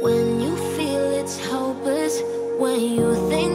When you feel it's hopeless, when you think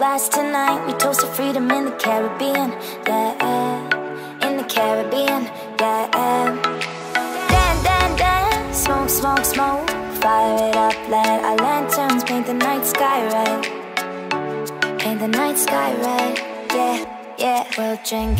glass tonight. We toast to freedom in the Caribbean, yeah. In the Caribbean, yeah. Dan, dan, dan. Smoke, smoke, smoke. Fire it up, let our lanterns paint the night sky red. Paint the night sky red, yeah, yeah. We'll drink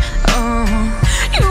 Oh, you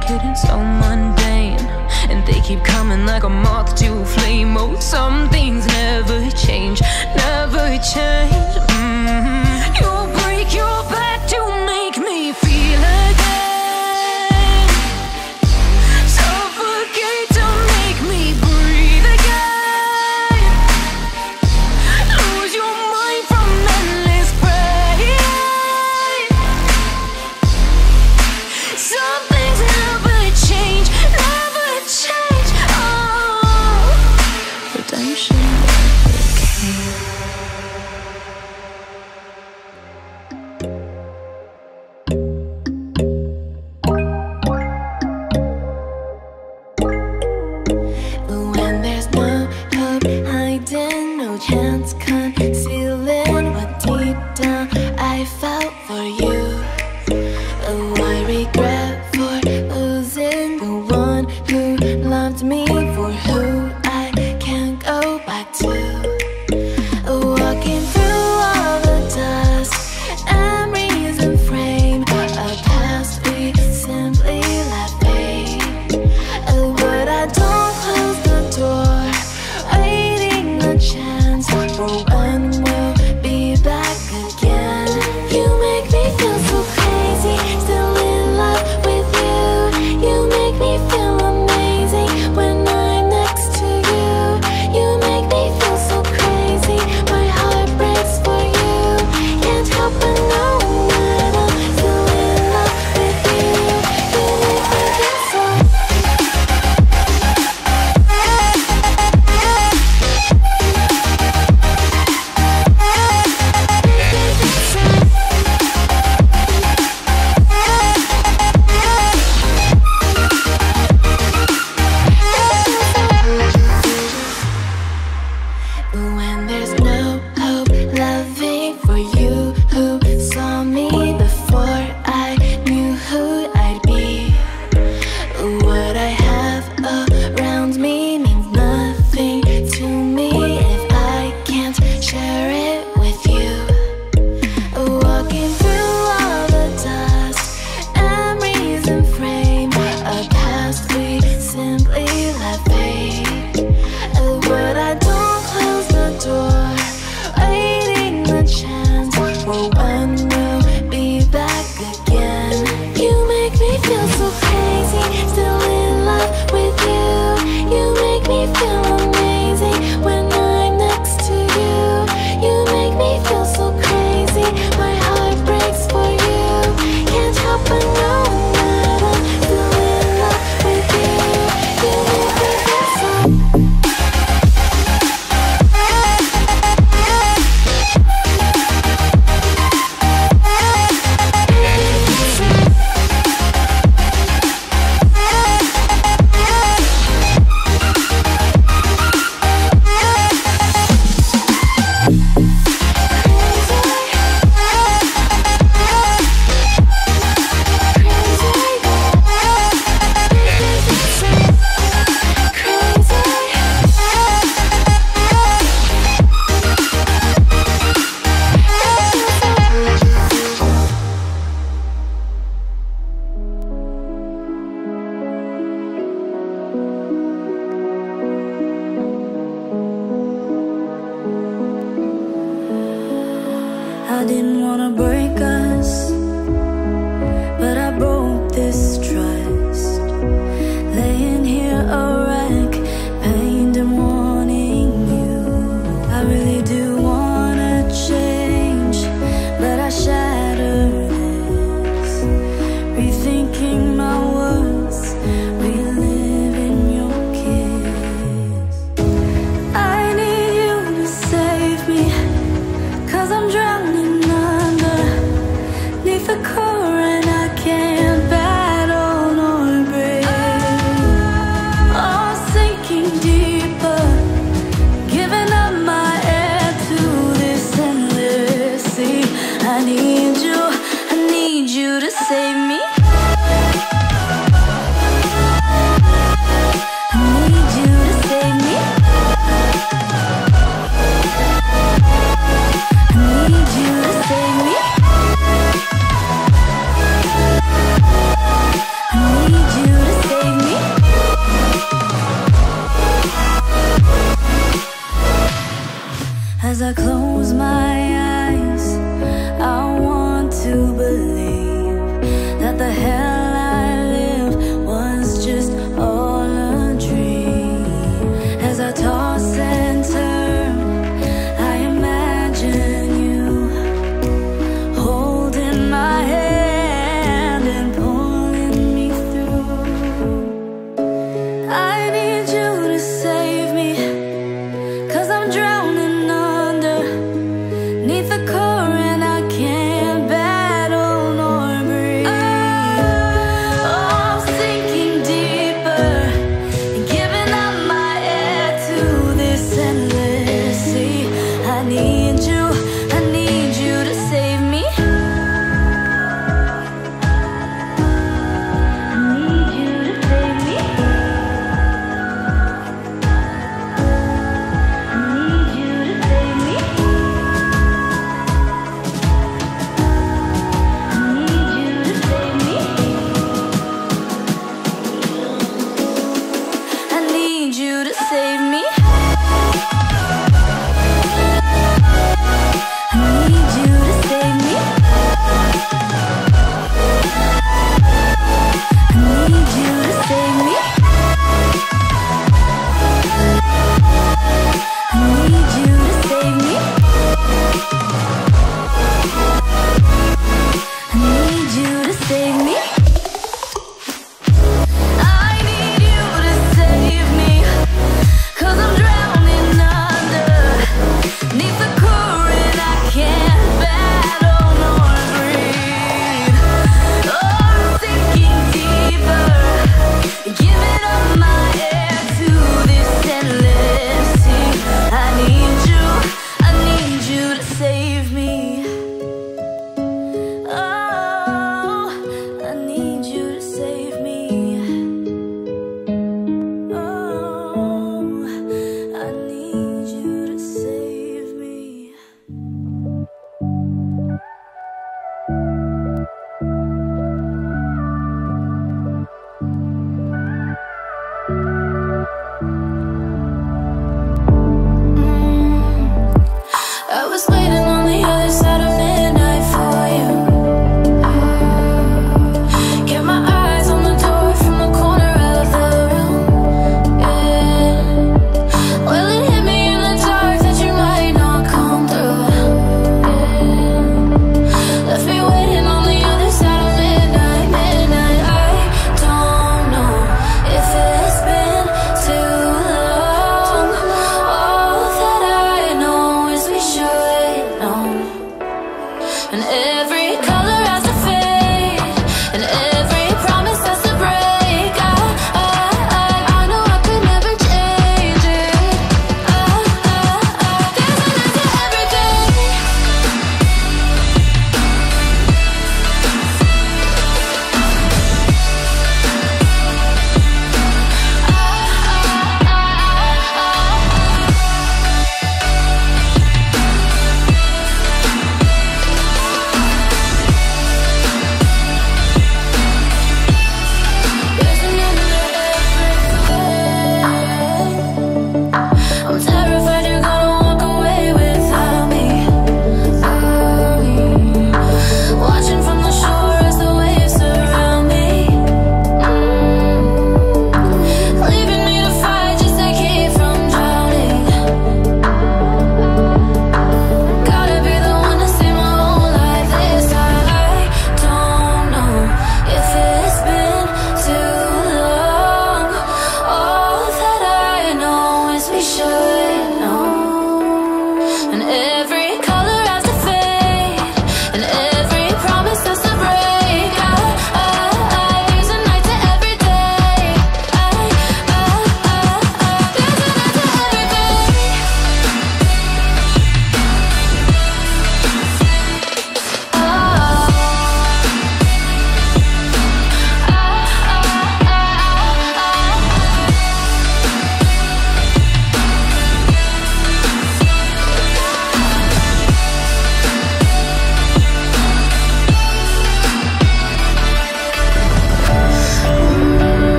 and so mundane. And they keep coming like a moth to a flame. Oh, some things never change, never change.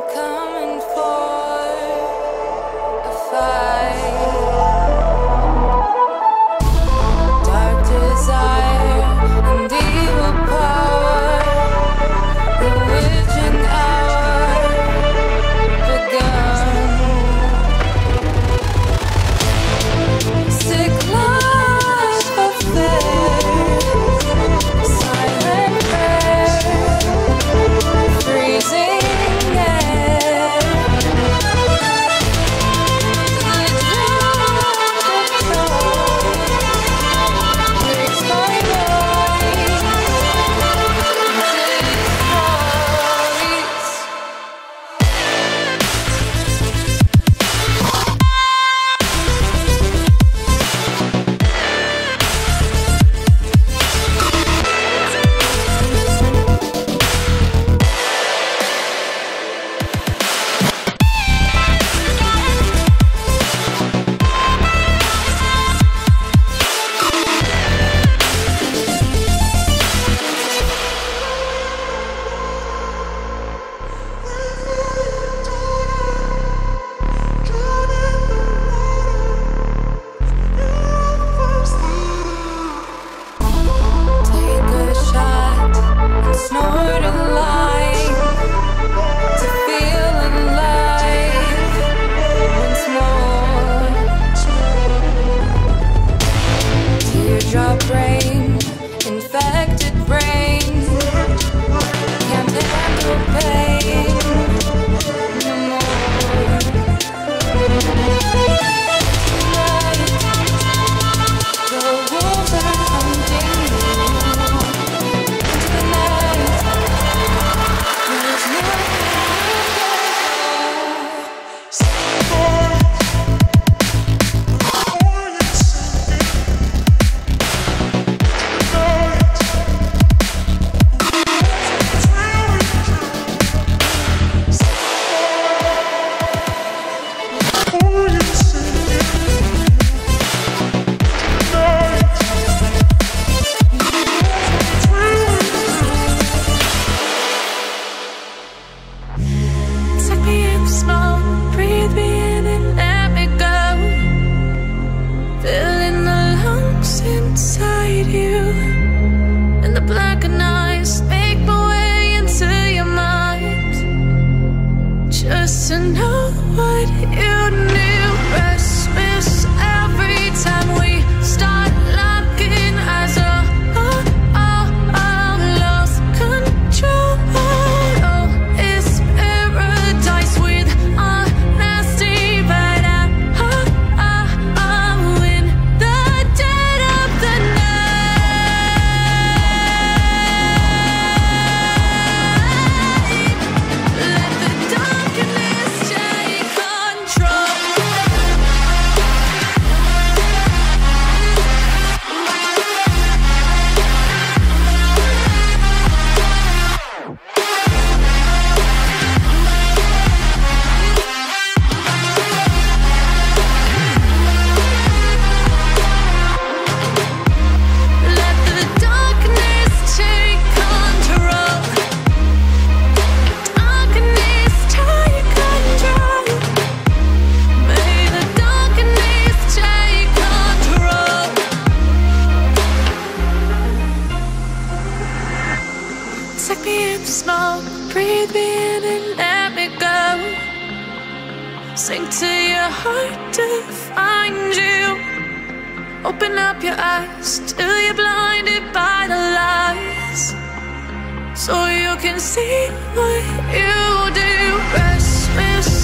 come Take me in the smoke, breathe me in and let me go. Sink to your heart to find you. Open up your eyes till you're blinded by the lies. So you can see what you do. Restless.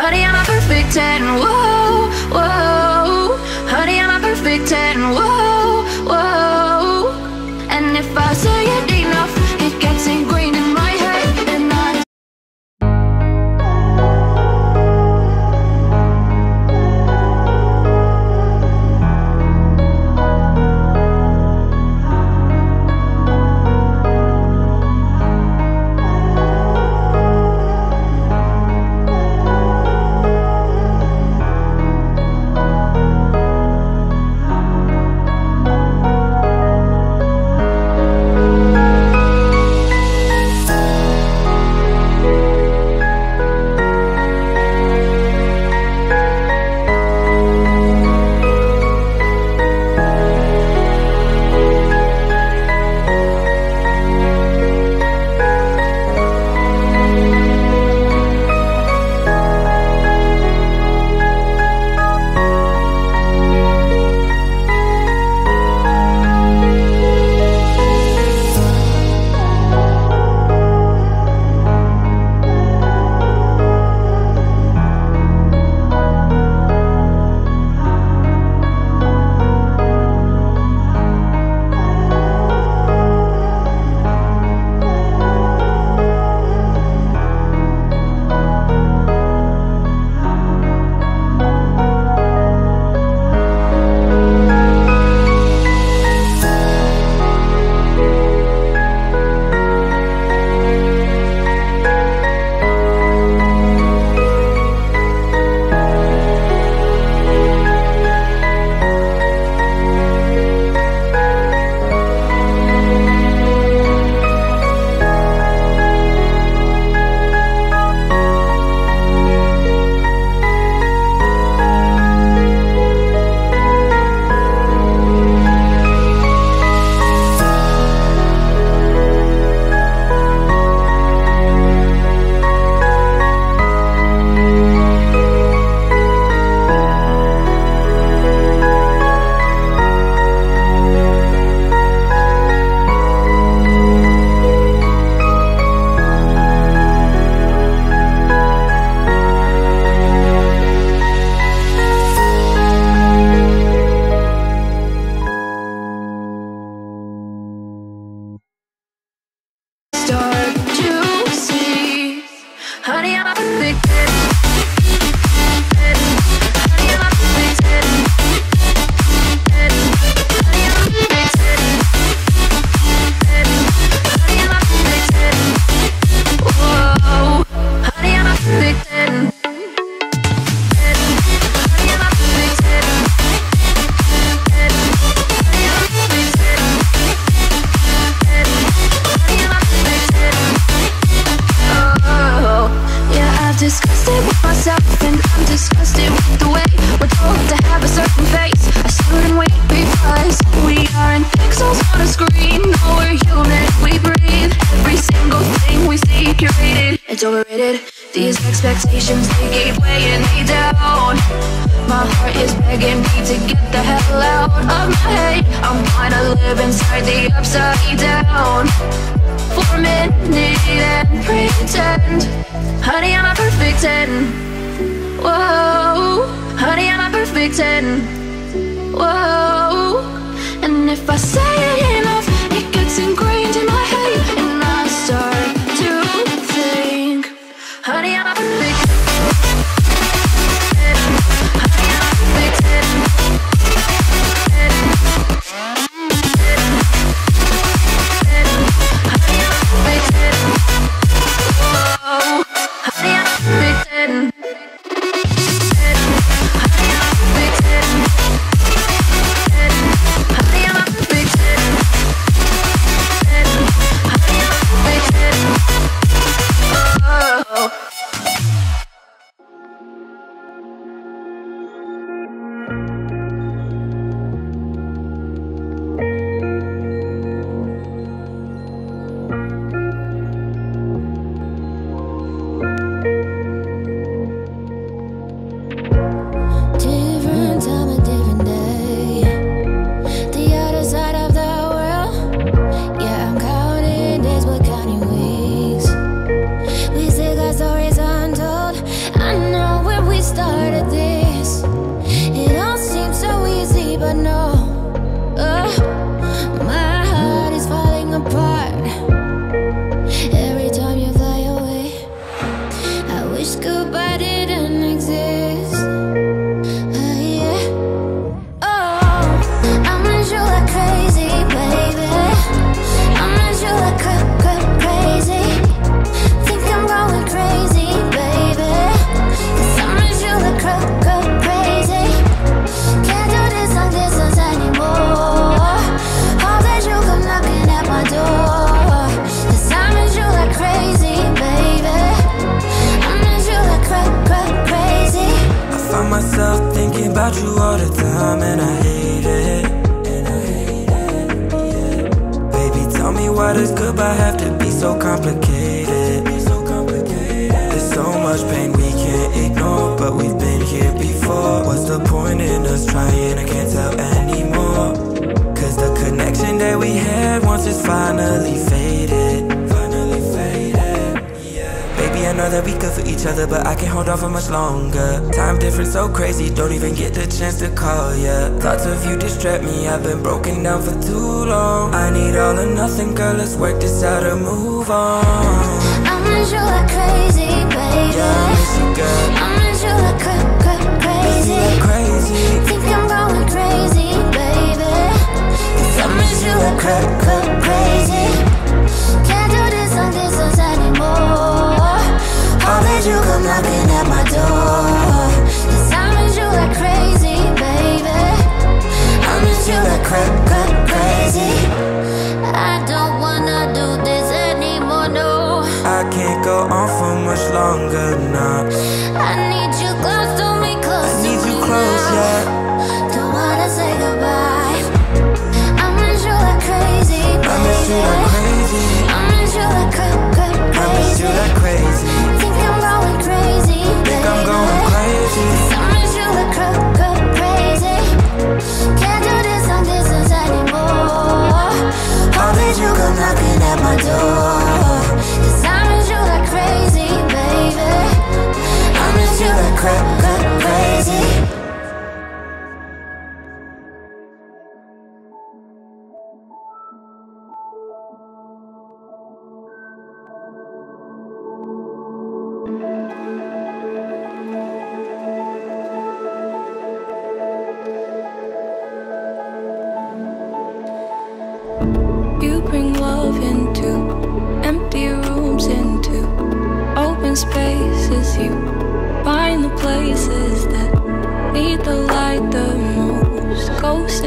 Honey, I'm a perfect ten. Whoa, whoa. Honey, I'm a perfect ten. Whoa. Baby, I know that we good for each other, but I can't hold on for much longer. Time difference so crazy, don't even get the chance to call ya. Thoughts of you distract me, I've been broken down for too long. I need all or nothing, girl, let's work this out and move on. I miss you like crazy, baby. Yeah, I miss you, girl. I miss you like cra cra Miss you crazy. crazy. Think I'm going crazy, baby. Cause I miss you like cra cra crazy. You come knocking at my door. Cause I miss you like crazy, baby. I miss you like cra cra crazy. I don't wanna do this anymore, no. I can't go on for much longer now. I need you close to me, close I need to you me close, now. yeah. Don't wanna say goodbye. I miss you like crazy, baby. I miss you like crazy. I miss you like cra- cra- I miss you crazy. like You knocking at my door. 'Cause I miss you like crazy, baby. I miss you like cra- cra- crazy.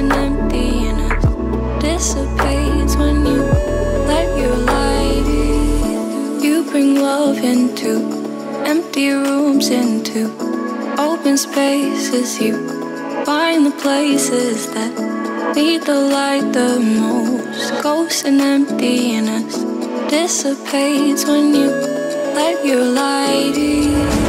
Ghost and emptiness dissipates when you let your light. You bring love into empty rooms, into open spaces. You find the places that need the light the most. ghosts and emptiness dissipates when you let your light in.